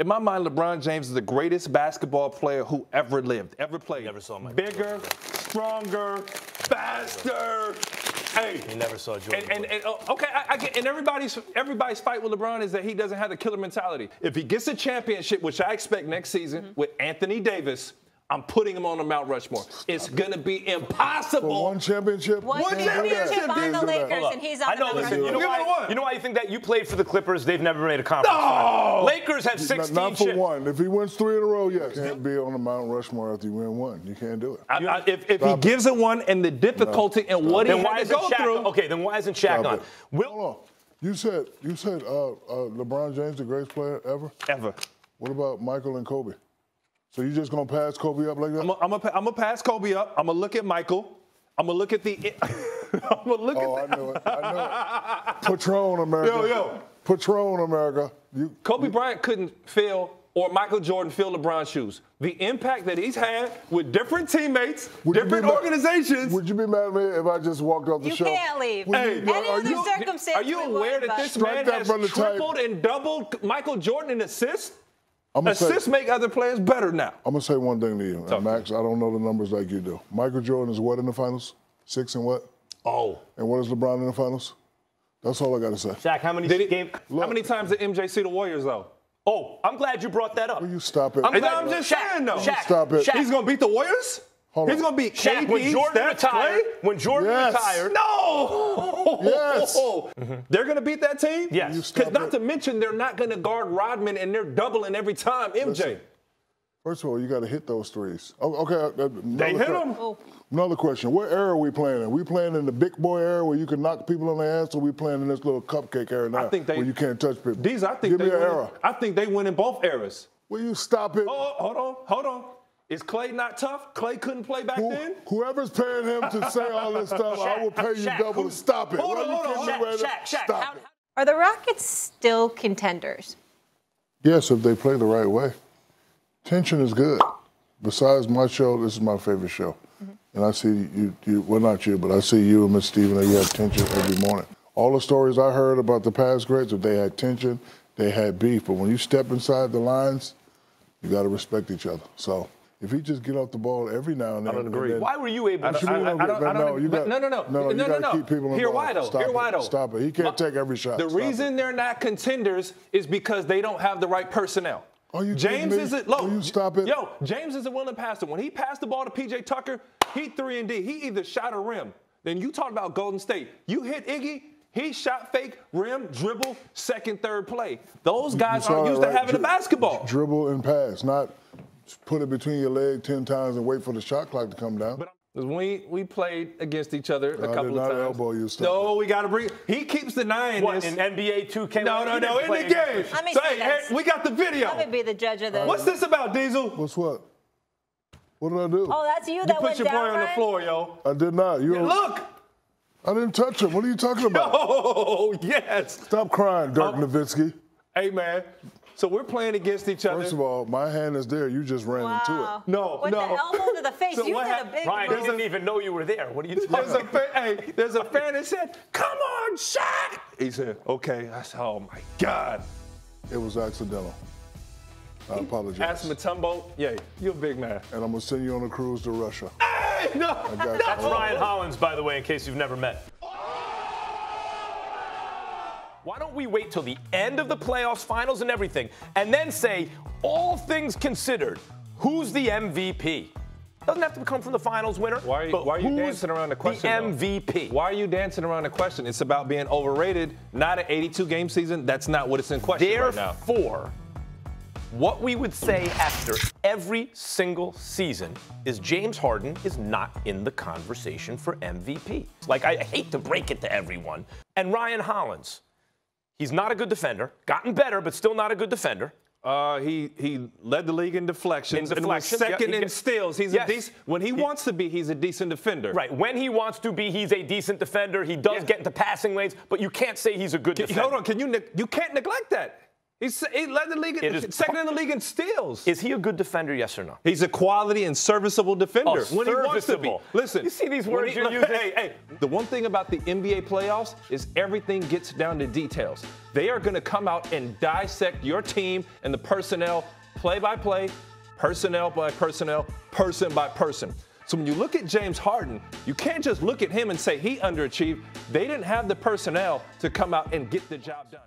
In my mind, LeBron James is the greatest basketball player who ever lived, ever played. Never saw Michael Bigger, stronger, faster. Hey, He never saw Jordan. and, and, and oh, okay, I, I get, and everybody's everybody's fight with LeBron is that he doesn't have the killer mentality. If he gets a championship, which I expect next season mm-hmm. with Anthony Davis, I'm putting him on the Mount Rushmore. It's gonna be impossible. For one championship? One Can't do that. championship on the. Lakers, and he's on I the know. Mount Listen, you know Give why? one. You know why you think that? You played for the Clippers. They've never made a conference. final. Lakers have 16 Not, not for chips. one. If he wins three in a row, yes. You can't be on the Mount Rushmore after you win one. You can't do it. I- I- if if he it. gives it one and the difficulty and what he Then why had to isn't go Shaq? through, Okay, then why isn't Shaq Stop on? Will, Hold on. You said you said uh, uh, LeBron James the greatest player ever. ever. What about Michael and Kobe? So you just gonna pass Kobe up like that? I'm gonna I'm I'm pass Kobe up. I'm gonna look at Michael. I'm gonna look at the. I'm gonna look oh, at I knew it. I knew it. Patron America. Yo, yo. Patron America. You, Kobe Bryant couldn't fill, or Michael Jordan fill LeBron's shoes. The impact that he's had with different teammates, would you be different mad- organizations. Would you be mad at me if I just walked off the You show? can't leave. Would Hey, you- Any are other you- circumstance Are you aware that this man has from the type. tripled and doubled Michael Jordan in assists? I'm gonna Assists say, make other players better now. I'm gonna say one thing to you, Talk and Max. I don't know the numbers like you do. Michael Jordan is what in the finals? Six and what? oh, And what is LeBron in the finals? That's all I gotta say. Shaq, how many Did he, games? how many times did MJ see the Warriors though? Oh, I'm glad you brought that up. Will you stop it? I'm And glad I'm just Shaq, saying, though. Shaq, Stop it. Shaq, He's gonna beat the Warriors. Hold He's gonna beat Shaq, KD, when Jordan Steph, retired, when Jordan Yes. retired, No. Yes. They're going to beat that team? Yes. Because not it. to mention, they're not going to guard Rodman and they're doubling every time. MJ. Listen, First of all, you got to hit those threes. Oh, okay. uh, They another hit them. Oh. Another question: What era are we playing in? We playing in the big boy era where you can knock people on their ass, or we playing in this little cupcake era now I think they. where you can't touch people? These, I think Give they me an win, era. I think they win in both eras. Will you stop it? Oh, hold on, hold on. Is Klay not tough? Klay couldn't play back Who- then? whoever's paying him to say all this stuff, I will pay you Shaq, double who- to stop it. hold on, hold on, kidding me Shaq. Shaq, Shaq, Stop how- it. Are the Rockets still contenders? Yes, if they play the right way. Tension is good. Besides my show, this is my favorite show. Mm-hmm. And I see you, you, well, not you, but I see you and Miss Stephen, and you have tension every morning. All the stories I heard about the past greats, if they had tension, they had beef. But when you step inside the lines, you got to respect each other. So if he just get off the ball every now and then. I don't agree. then- why were you able I to? I- You I don't I don't- no, you got, no, no, no. no, No, no, no. keep people Here, why though? Stop Here, it. why though? Stop it. He can't take every shot. The reason it. they're not contenders is because they don't have the right personnel. Are you James isn't look. Will you stop it? Yo, James isn't willing to pass it. When he passed the ball to PJ Tucker, he three and D. He either shot or rim. Then you talk about Golden State. You hit Iggy, he shot fake, rim, dribble, second, third play. Those guys aren't used to right? having a basketball. Dribble and pass, not put it between your leg 10 times and wait for the shot clock to come down. But we we played against each other a I couple of not times. elbow you, stop no, we got to bring. He keeps denying What this. in NBA 2K? no, no, no, in the game. against- Let me So, see hey, we got the video. Let me be the judge of this. What's this about, Diesel? What's what? What did I do? Oh, that's you You that put went your boy down, on the floor, yo. I did not. You don't- Look. I didn't touch him. What are you talking about? Oh, yes. Stop crying, Dirk Oh. Nowitzki. Hey, man. So we're playing against each other. First of all, my hand is there. You just ran into it. No, With no. the elbow to the face. So you what did a big Ryan move. didn't even know you were there. What are you talking There's a about? fan, hey, there's a fan that said, "Come on, Shaq." He said, "Okay." I said, "Oh my God." It was accidental. I apologize. Ask Mutombo. Yeah, you're a big man. and I'm going to send you on a cruise to Russia. Hey, no, got you. That's Ryan Hollins, by the way, in case you've never met. Why don't we wait till the end of the playoffs, finals, and everything, and then say, all things considered, who's the MVP? Doesn't have to come from the finals winner. Why are you, but why are you dancing around the question? The though? MVP. Why are you dancing around the question? It's about being overrated, not an 82 game season. That's not what it's in question right now. Therefore, what we would say after every single season is James Harden is not in the conversation for MVP. Like, I hate to break it to everyone. And Ryan Hollins, he's not a good defender, gotten better, but still not a good defender. Uh, he he led the league in deflections, In and was deflections, yeah, second he in steals. He's Yes. a decent. When he, He- wants to be, he's a decent defender. Right. When he wants to be, he's a decent defender. He does Yeah. get into passing lanes, but you can't say he's a good Can- defender. hold on. Can you? You can't neglect that. He's he led the league, is- second in the league in steals. Is he a good defender? Yes or no? He's a quality and serviceable defender Oh, when he wants to be. Listen, You see these words he- you're using? Hey, hey, the one thing about the NBA playoffs is everything gets down to details. They are going to come out and dissect your team and the personnel, play by play, personnel by personnel, person by person. So when you look at James Harden, you can't just look at him and say he underachieved. They didn't have the personnel to come out and get the job done.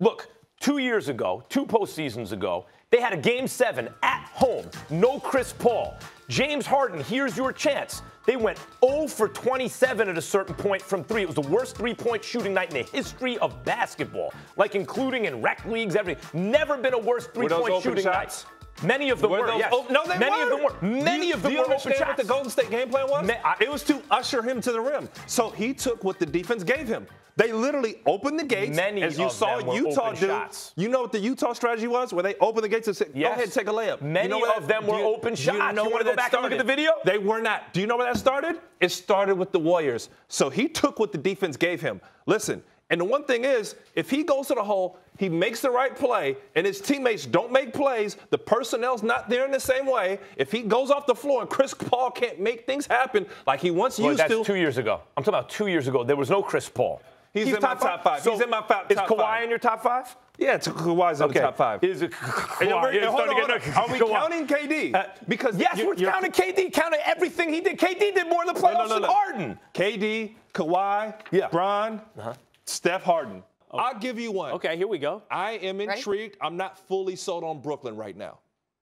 Look, two years ago, two postseasons ago, they had a game seven at home, no Chris Paul. James Harden, here's your chance. They went 0 for 27 at a certain point from three. It was the worst three point shooting night in the history of basketball, like including in rec leagues, everything. Never been a worse three point shooting shots? night. Many of them Were were. those yes. op- no, they Many were. of them were. Many Do you- of them do you were open shots. what the Golden State game plan was? It was to usher him to the rim. So he took what the defense gave him. They literally opened the gates. Many as you of saw them were Utah open do. shots. You know what the Utah strategy was? Where they opened the gates and said, Yes. "Go ahead, take a layup." Many you know of them were you- open shots. You, know You where wanna go that back and look at started? the video? They were not. Do you know where that started? It started with the Warriors. So he took what the defense gave him. Listen, and the one thing is, if he goes to the hole, he makes the right play, and his teammates don't make plays, the personnel's not there in the same way. If he goes off the floor and Chris Paul can't make things happen like he once Well, used that's to, two years ago. I'm talking about two years ago. There was no Chris Paul. He's in my top five. He's in my top- Is top Kawhi five. in your top five? yeah, to Kawhi's in Okay. the top five. Is it Kawhi? we're- It's hold on, hold on. Are we Kawhi. counting KD? Uh, because yes, you're- we're you're- counting KD. Counting everything he did. KD did more in the playoffs no, no, than no. Harden. KD, Kawhi, Yeah. Bron, Steph Harden. Oh. I'll give you one. Okay, here we go. I am Ready? intrigued. I'm not fully sold on Brooklyn right now.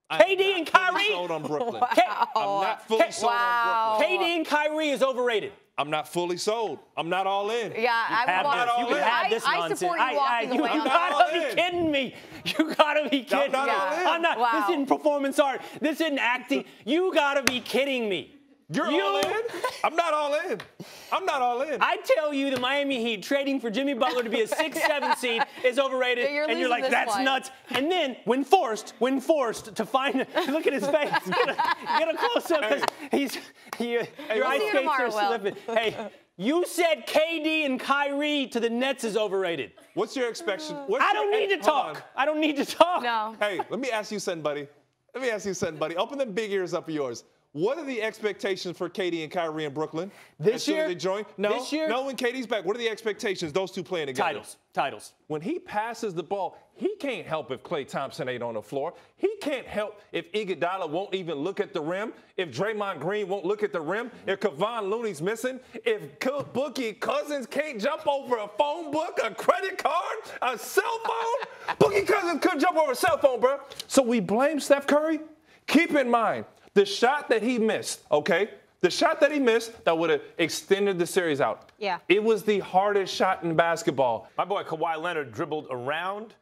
I'm KD and not fully Kyrie? Sold on Brooklyn. K- I'm not fully K- sold Wow. on Brooklyn. KD and Kyrie is overrated. I'm not fully sold. I'm not all in. Yeah, I Have would not this. all You can in. have I, this I nonsense. support you walking you away on not that. all gotta in. be kidding me. You gotta be kidding not me. all in. I'm not. Wow. This isn't performance art. This isn't acting. You gotta be kidding me. You're You- all in? I'm not all in. I'm not all in. I tell you, the Miami Heat trading for Jimmy Butler to be a six, seven seed is overrated, you're and you're like, that's one." nuts. And then, when forced, when forced to find, look at his face. Get a, get a close up because he's, he, uh, your we'll ice see skates tomorrow, are Will. slipping. Hey, you said KD and Kyrie to the Nets is overrated. What's your expectation? What's I don't need hey, to hold on. talk. I don't need to talk. No. Hey, let me ask you something, buddy. Let me ask you something, buddy. Open them big ears up of yours. What are the expectations for KD and Kyrie in Brooklyn? This as soon as year? they join? No, This year? no. When KD's back, what are the expectations? Those two playing together. Titles. Titles. When he passes the ball, he can't help if Klay Thompson ain't on the floor. He can't help if Iguodala won't even look at the rim. If Draymond Green won't look at the rim. If Kevon Looney's missing. If Co- Boogie Cousins can't jump over a phone book, a credit card, a cell phone. Boogie Cousins couldn't jump over a cell phone, bro. So we blame Steph Curry. Keep in mind the shot that he missed. Okay. The shot that he missed that would have extended the series out. Yeah. It was the hardest shot in basketball. My boy Kawhi Leonard dribbled around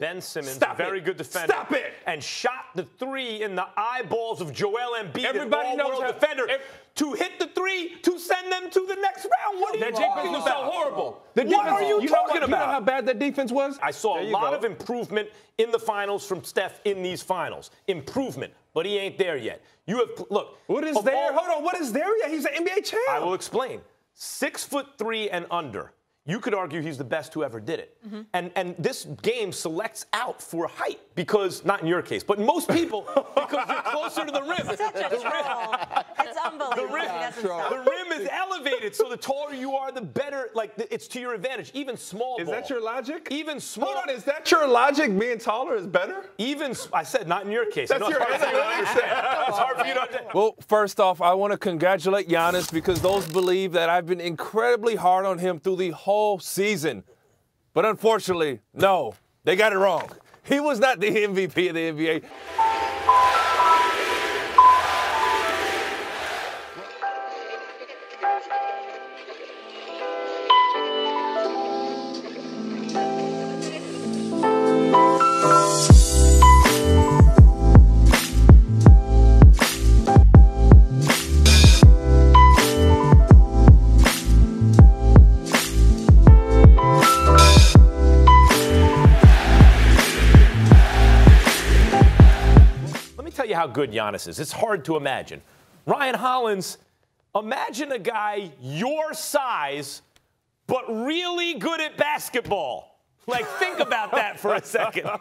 Ben Simmons, Stop a very it. good defender, Stop it. and shot the three in the eyeballs of Joel Embiid, Everybody an knows how- defender, ev- to hit the three to send them to the next round. What are you That talking defense so about? horrible. The What are you, you know talking what- You know how bad that defense was? I saw There a lot go. of improvement in the finals from Steph in these finals. Improvement, but he ain't there yet. You have look. What is there? all- Hold on. What is there yet? He's an NBA champ. I will explain. Six foot three and under. You could argue he's the best who ever did it. Mm-hmm. And and this game selects out for height because not in your case, but most people because you're closer to the rim. It's such a the rim, troll. It's the unbelievable. rim, He the rim is elevated, so the taller you are, the better. Like th- it's to your advantage. Even small. Is ball. that your logic? Even small. Hold on. Is that your logic? Being taller is better? Even I said not in your case. That's your it's hard for you to understand. It's hard for you to understand. Well, first off, I want to congratulate Giannis because those believe that I've been incredibly hard on him through the whole season. But unfortunately, no, they got it wrong. He was not the MVP of the NBA. How good Giannis is. It's hard to imagine. Ryan Hollins, imagine a guy your size, but really good at basketball. Like, think about that for a second.